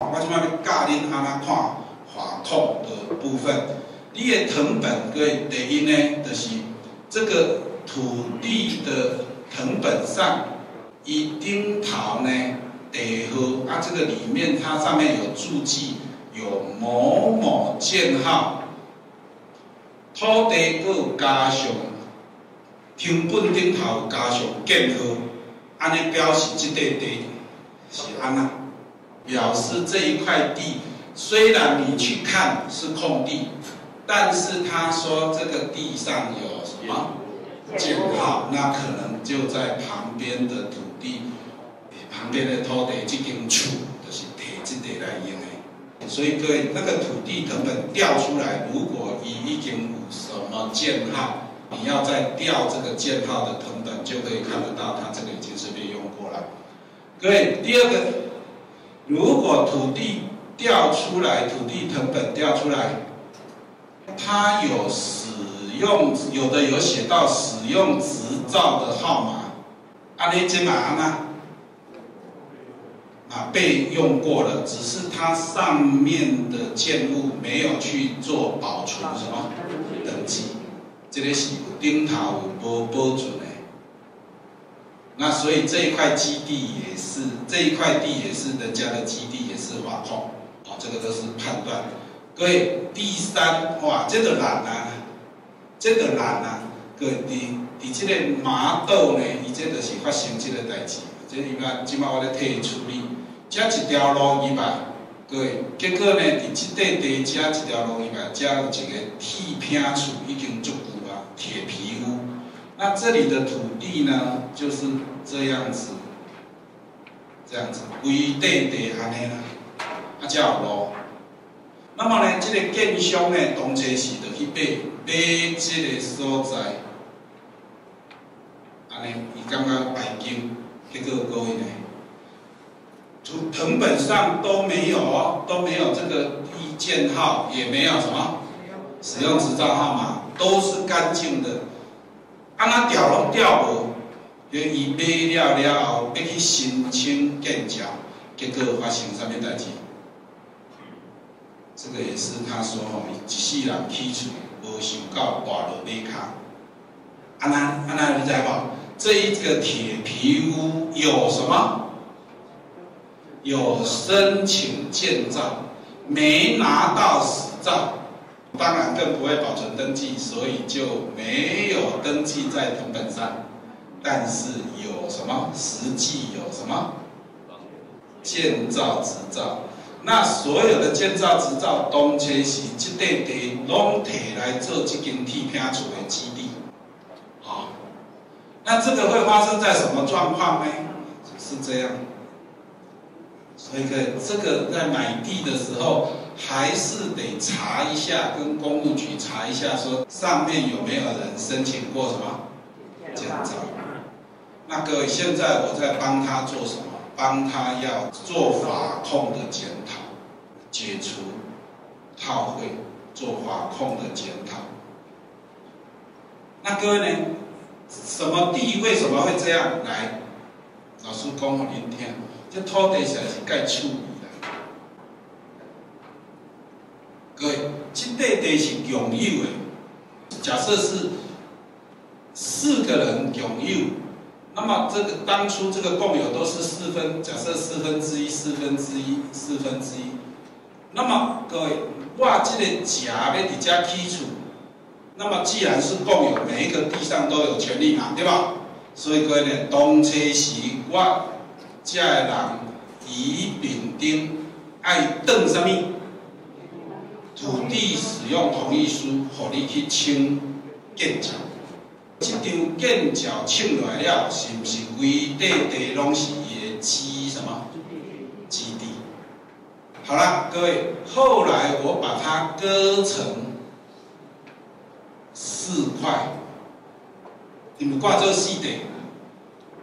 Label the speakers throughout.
Speaker 1: 我即摆要教恁安怎看法控的部分。你的藤本，各位第一呢，就是这个土地的藤本上，以丁桃呢，地号啊，这个里面它上面有注记，有某某建号，土地有加上藤本顶头加上建号，安尼表示这块地是安那。表示这一块地虽然你去看是空地，但是他说这个地上有什么建号，那可能就在旁边的土地、旁边的土地这间厝，就是提这地来用的。所以各位，那个土地成本调出来，如果已已经有什么建号，你要再调这个建号的成本，就可以看得到它这个已经是被用过了。各位，第二个。如果土地调出来，土地成本调出来，它有使用，有的有写到使用执照的号码，啊，你这码呢？啊，被用过了，只是它上面的建物没有去做保存什么登记，这个是有顶头无保存的。那所以这一块基地也是这一块地也是人家的基地，也是挖矿，啊，这个都是判断。各位，第三，哇，这个难啊，这个难啊，各位，伫伫这个麻豆呢，伊这就是发生这个代志，这伊嘛，即马我咧替伊处理，遮一条路以外，各位，结果呢，伫即块地加一条路以外，遮有一个铁片厝，已经足够啊，铁皮屋。那这里的土地呢，就是这样子，这样子，规地地安尼啦，啊叫路。那么呢，这个建商呢，当初是就去买买这个所在，安尼，伊感觉环境，结果各位呢，从藤本上都没有哦，都没有这个地建号，也没有什么使用执照号码，都是干净的。安那调拢调无，因伊买了了后要去申请建造，结果发生啥物代志？这个也是他说吼，一世人起厝无想到大落马卡。安那安那你知无？这一个铁皮屋有什么？有申请建造，没拿到实照。当然更不会保存登记，所以就没有登记在同本上。但是有什么实际有什么建造执照？那所有的建造执照，当初是这块地拢摕来做这间铁片厝的基地。好，那这个会发生在什么状况呢？是这样。所以，这个在买地的时候。还是得查一下，跟公务局查一下，说上面有没有人申请过什么建造。那各位，现在我在帮他做什么？帮他要做法控的检讨，解除套会，做法控的检讨。那各位呢？什么地为什么会这样？来，老师讲给您听，这土地实在是该处理。各位，这块地是共有的。假设是四个人共有，那么这个当初这个共有都是四分，假设四分之一、四分之一、四分之一。那么各位，我这个甲要伫遮起厝，那么既然是共有，每一个地上都有权利嘛，对吧？所以各位呢，当初是我遮的人乙、丙、丁爱等什么？土地使用同意书，互你去签建造。这张建造签来了，是毋是规地地拢是伊的基什么基地？好了，各位，后来我把它割成四块，你们挂做四地，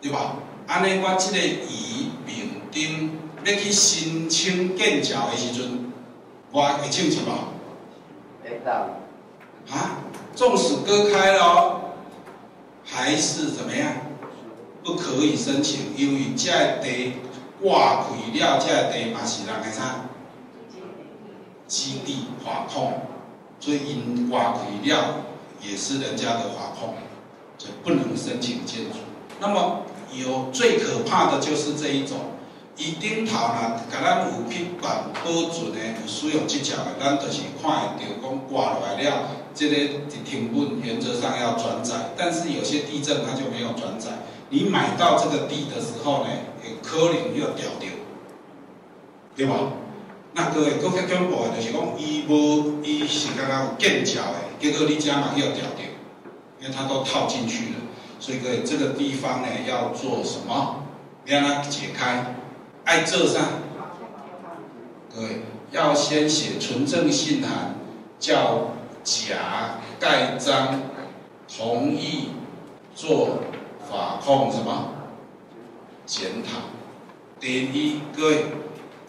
Speaker 1: 对吧？安尼我这个乙、丙、丁要去申请建造的时阵。我会清楚吧？
Speaker 2: 会到。
Speaker 1: 啊，纵使割开了，还是怎么样？不可以申请，因为这地挖开了这地嘛是人的啥？基地法控，所以因挖开了也是人家的法控，就不能申请建筑。那么有最可怕的就是这一种，伊顶头呢，甲咱有去办保存诶，有使用即只的，咱就是看会到讲挂落来了，这个成本原则上要转载，但是有些地震它就没有转载。你买到这个地的时候呢，有可能又掉掉，对吧？那各位更加恐怖诶，就是讲伊无伊是刚刚有建桥诶，结果你家嘛又掉掉，因为它都套进去了。所以各位这个地方呢要做什么？让它解开，爱这上。各位要先写纯正信函，叫甲盖章同意做法控什么检讨。第一，各位。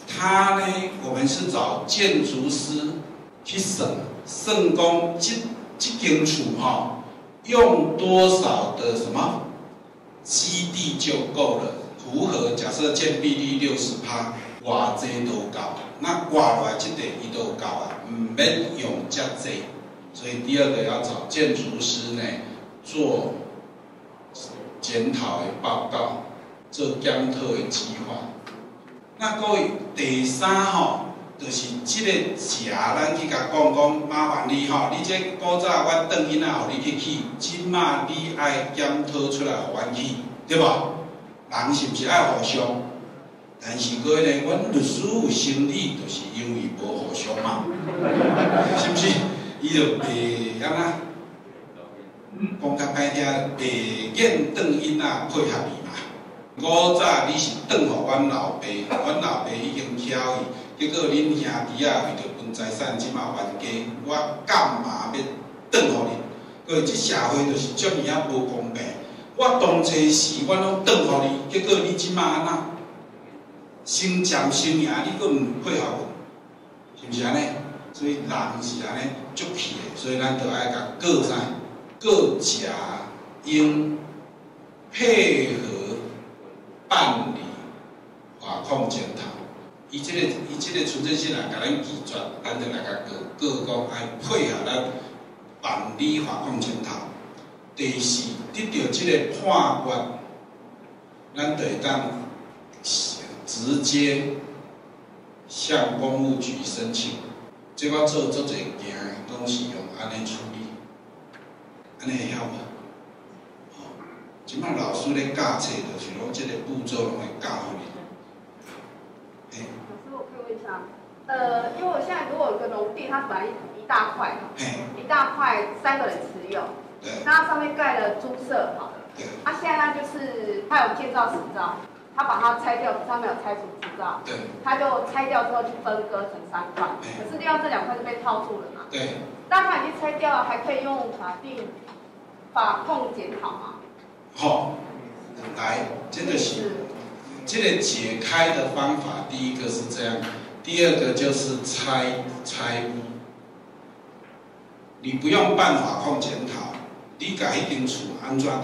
Speaker 1: 他呢？我们是找建筑师去审，圣公这这间厝哈，用多少的什么基地就够了？符合假设建蔽率六十趴，哇，这都高。那挂落来这点伊都高啊，唔免用遮济。所以第二个要找建筑师呢做检讨的报告，做检讨的计划。那各位，第三吼，就是即个食，咱去甲讲讲，麻烦你吼，你这古早我转囡仔互你去起，即马你爱检讨出来互阮起，对吧？人是毋是爱互相？但是各位呢，阮律师有心理，就是因为无互相嘛，是毋是？伊就袂安那，讲较歹听，袂见转囡仔配合伊嘛。古早你是转互阮老爸，阮老爸已经晓伊，结果恁兄弟啊为着分财产，即马冤家，我干嘛要转互恁？各位，即社会就是遮尔啊无公平。我当初时我拢转互你，结果你即马安那？先占先赢，你阁毋配合我，是毋是安尼？所以人是安尼足气的，所以咱着爱甲各啥各家应配合。办理法控检讨，伊即个伊即个存证信来甲咱记转，咱就来甲各各讲爱配合咱办理法控检讨。第四，得到即个判决，咱就会当直接向公务局申请。即我做做侪件，拢是用安尼处理，安尼会晓无？即摆老师咧教册，就是讲即个步骤拢会教互你。
Speaker 2: 老师，我可以问一下，呃，因为我现在如果有个农地，它本来一大块，一大块三个人持有，那它上面盖了猪色，好的，它现在它就是它有建造执照，它把它拆掉，上面有拆除执照，
Speaker 1: 对，
Speaker 2: 它就拆掉之后就分割成三块，可是另外这两块就被套住了嘛，
Speaker 1: 对，
Speaker 2: 但它已经拆掉了，还可以用法定法控检讨吗？
Speaker 1: 好，来，真的是，这个解开的方法，第一个是这样，第二个就是拆拆屋。你不用办法控检讨，你甲迄间厝安怎了？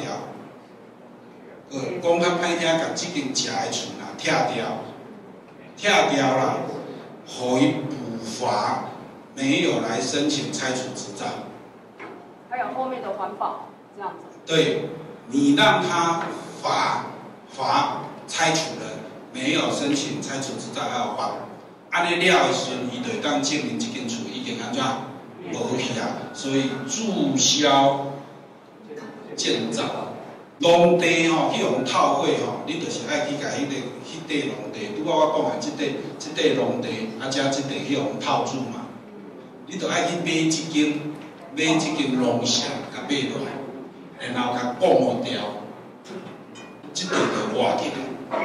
Speaker 1: 呃，讲较歹听，甲即间食的厝啦，拆掉，拆掉啦，互伊补罚，没有来申请拆除执照。
Speaker 2: 还有后面的环保这样子。
Speaker 1: 对。你让他罚罚拆除了，没有申请拆除执照还要罚，安尼了的时阵，伊就会当证明即间厝已经安怎无去啊，所以注销建造。农地吼去用套货吼，你就是爱去甲迄个迄块农地，拄我我讲的，即块即块农地，啊，加即块去用套住嘛，你就爱去买一间买一间农舍，甲买落来。然后甲割掉，即块就挖起来。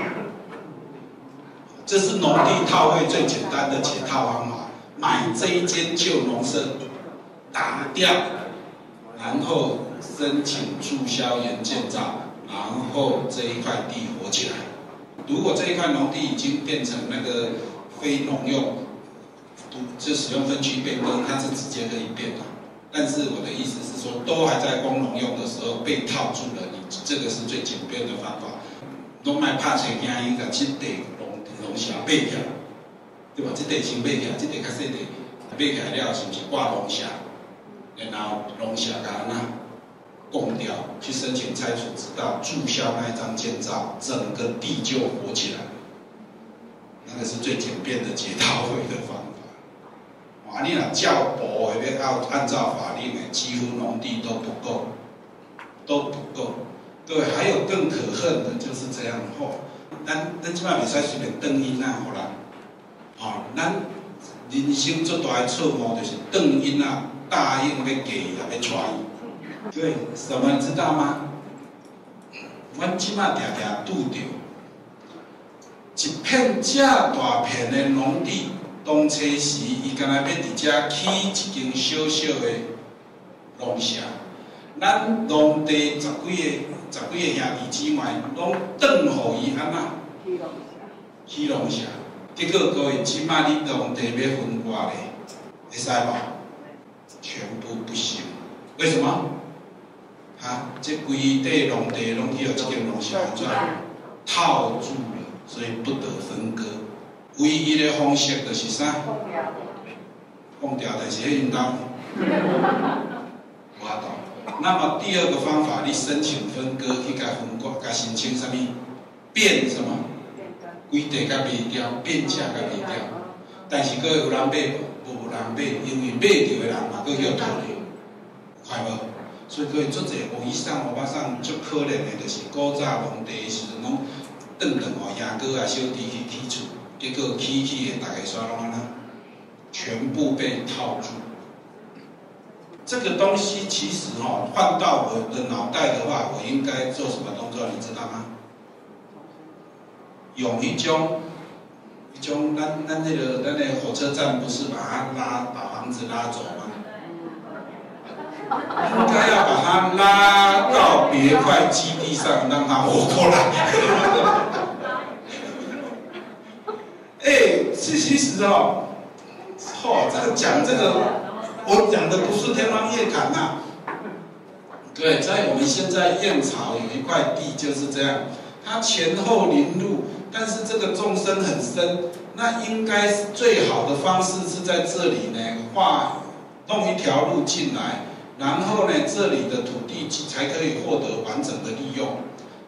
Speaker 1: 这是农地套会最简单的解套方法，买这一间旧农舍，打掉，然后申请注销原建造，然后这一块地活起来。如果这一块农地已经变成那个非农用，就使用分区变更，它是直接可以变的。但是我的意思是说，都还在工农用的时候被套住了，你这个是最简便的方法。农卖怕钱，惊伊个去地农龙匣买起，对吧？这块先买起来，这块较细块，买起来了是不是挂龙匣？然后龙匣甲那供掉，去申请拆除，直到注销那一张建造，整个地就活起来。那个是最简便的解套会的方法。哇，你若较薄的要按照法令的，几乎农地都不够，都不够。对，还有更可恨的就是这样吼，咱咱即摆袂使随便断因啊，好啦，吼，咱人生最大的错误就是断因啊，答应要嫁伊啊，要娶伊。对，什么知道吗？阮即摆常常拄着一片遮大片的农地，当初时伊敢若要伫遮起一间小小的农舍，咱农地十几个。十几个兄弟姊妹拢转互伊安那？起起农舍，结果各位即摆你农地要分割咧，会使无？全部不行。为什么？哈，这规块农地拢去互即间农舍怎套住了，所以不得分割。唯一的方式就是啥？放掉，但是迄因兜，我懂。那么第二个方法，你申请分割去甲分割，甲申请什么变什么？规地甲卖掉，变价甲卖掉。但是佫有人买无？无人买，因为买着的人嘛，佫要讨的，快无？所以各位做者，我以上我马上足可怜的，就是古早皇帝时阵拢顿顿哦，爷哥啊、小弟去起厝，结果起起的大家煞拢安那，全部被套住。这个东西其实哦，换到我的脑袋的话，我应该做什么动作？你知道吗？用一种一种，咱咱那个咱那个火车站不是把它拉把房子拉走吗？应该要把它拉到别块基地上，让它活过来。哎，其实哦，哦，这个讲这个。我讲的不是天方夜谭呐，对，在我们现在燕巢有一块地就是这样，它前后临路，但是这个纵深很深，那应该是最好的方式是在这里呢画弄一条路进来，然后呢这里的土地才可以获得完整的利用。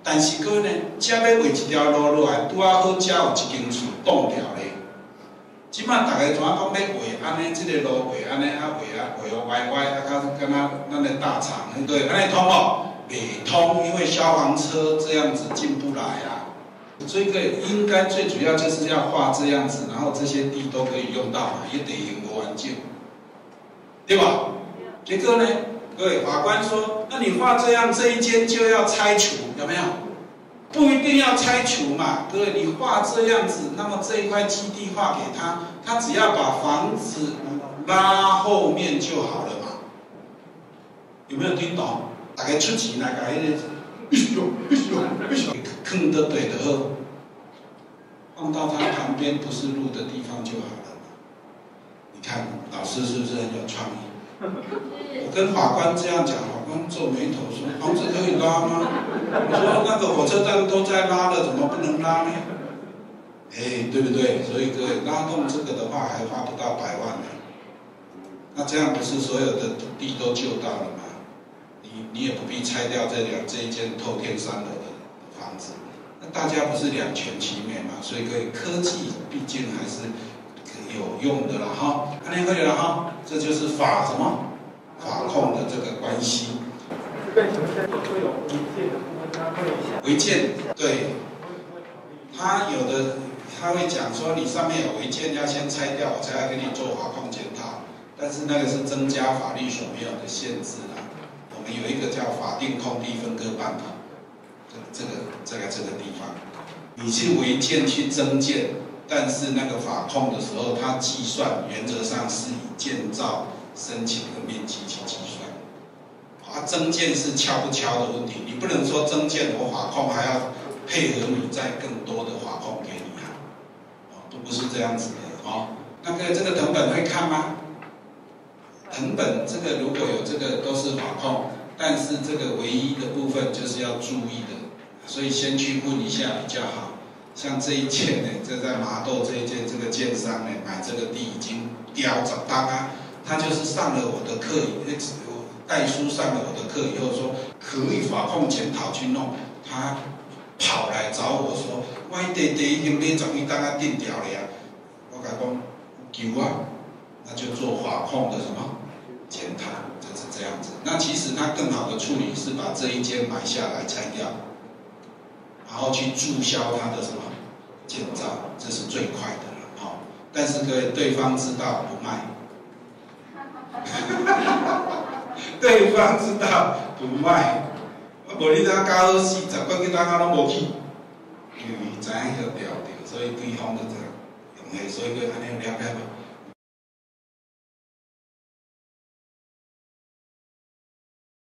Speaker 1: 但是哥呢，这要画一条路落来，拄啊好加有一间厝挡掉咧。即摆大家怎啊讲要画安尼，即个路画安尼啊画啊画哦歪歪啊，较敢若咱的大厂，对，安尼通无？未通，因为消防车这样子进不来啊。所以个应该最主要就是要画这样子，然后这些地都可以用到嘛，也得用无完境，对吧？结果呢，各位法官说，那你画这样，这一间就要拆除，有没有？不一定要拆除嘛，各位，你画这样子，那么这一块基地画给他，他只要把房子拉后面就好了嘛？有没有听懂？大概出钱那个，哎呦哎呦哎呦，坑的对的哦，放到他旁边不是路的地方就好了嘛？你看老师是不是很有创意？我跟法官这样讲，法官皱眉头说：“房子可以拉吗？”我说：“那个火车站都在拉了，怎么不能拉呢？”哎，对不对？所以各位拉动这个的话，还花不到百万呢。那这样不是所有的土地都救到了吗？你你也不必拆掉这两这一间透天三楼的房子，那大家不是两全其美嘛？所以各位科技毕竟还是。有用的了哈，看见可以了哈，这就是法什么法控的这个关系。违建对，他有的他会讲说你上面有违建要先拆掉，我才要给你做法控检讨。但是那个是增加法律所没有的限制啦。我们有一个叫法定空地分割办法，这这个在这个地方，你去违建去增建。但是那个法控的时候，它计算原则上是以建造申请的面积去计算。啊，增建是敲不敲的问题，你不能说增建我法控还要配合你再更多的法控给你啊，都不是这样子的哦。那个这个藤本会看吗？藤本这个如果有这个都是法控，但是这个唯一的部分就是要注意的，所以先去问一下比较好。像这一件呢，这在麻豆这一件，这个建商呢买这个地已经雕着当啊，他就是上了我的课，我带书上了我的课以后说可以法控检讨去弄，他跑来找我说，我弟弟已经你终于当他定掉了呀，我讲有啊，那就做法控的什么检讨，就是这样子。那其实他更好的处理是把这一间买下来拆掉。然后去注销他的什么建造，这是最快的了，好。但是各位，对方知道不卖，对方知道不卖，啊无你当交四十块，几大家拢无去，因为知影个调调，所以对方就这样用的，所以佢安尼了解嘛。